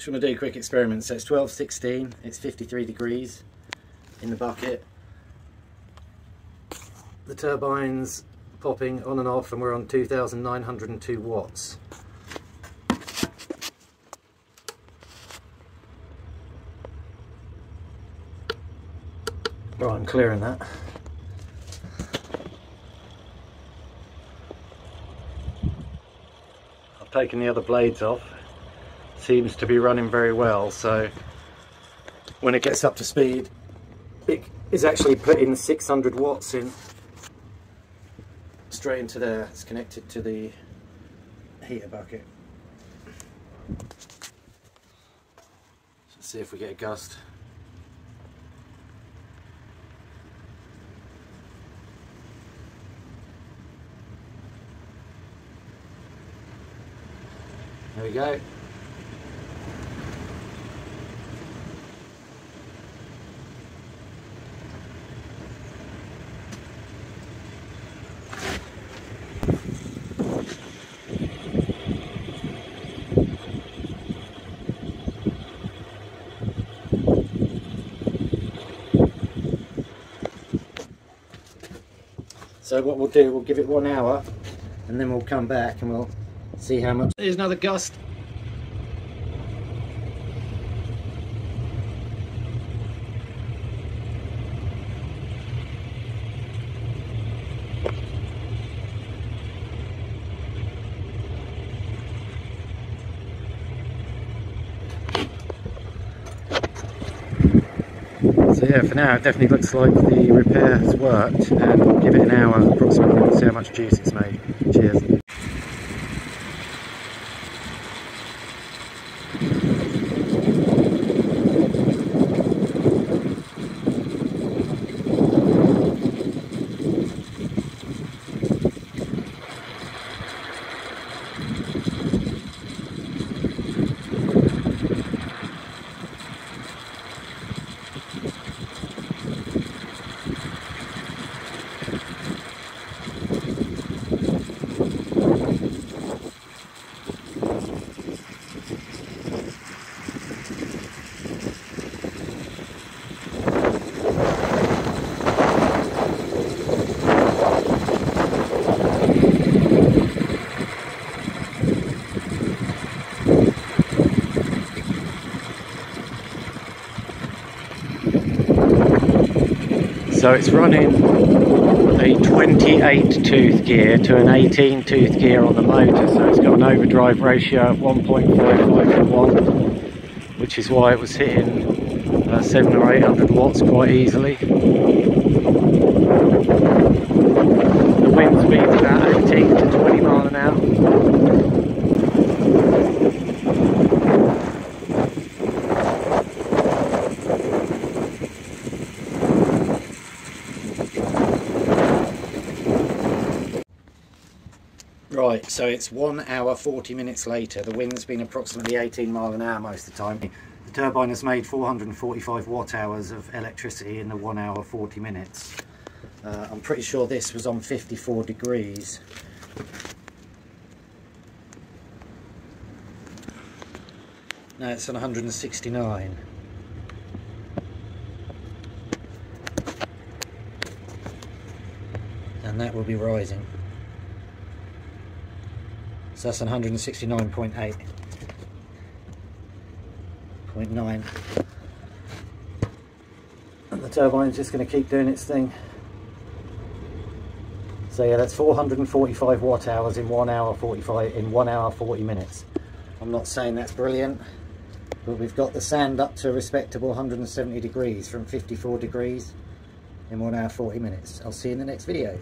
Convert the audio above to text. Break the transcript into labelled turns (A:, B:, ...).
A: Just want to do a quick experiment. So it's 12.16, it's 53 degrees in the bucket. The turbine's popping on and off and we're on 2,902 watts. Right, I'm clearing that. I've taken the other blades off. Seems to be running very well, so when it gets up to speed, it is actually putting 600 watts in straight into there. It's connected to the heater bucket. Let's see if we get a gust. There we go. So what we'll do, we'll give it one hour and then we'll come back and we'll see how much. There's another gust. Yeah, for now it definitely looks like the repair has worked and we'll give it an hour approximately and see how much juice it's made. Cheers. So it's running a 28 tooth gear to an 18 tooth gear on the motor, so it's got an overdrive ratio of 1.55 to 1, which is why it was hitting uh, 7 or 800 watts quite easily. The wind speed's about 18 to 20 mile an hour. Right, so it's one hour 40 minutes later. The wind's been approximately 18 mile an hour most of the time. The turbine has made 445 watt hours of electricity in the one hour 40 minutes. Uh, I'm pretty sure this was on 54 degrees. Now it's on 169. And that will be rising. So that's 169.8. 0.9. And the turbine's just going to keep doing its thing. So yeah, that's 445 watt hours in one hour 45 in one hour 40 minutes. I'm not saying that's brilliant, but we've got the sand up to a respectable 170 degrees from 54 degrees in one hour 40 minutes. I'll see you in the next video.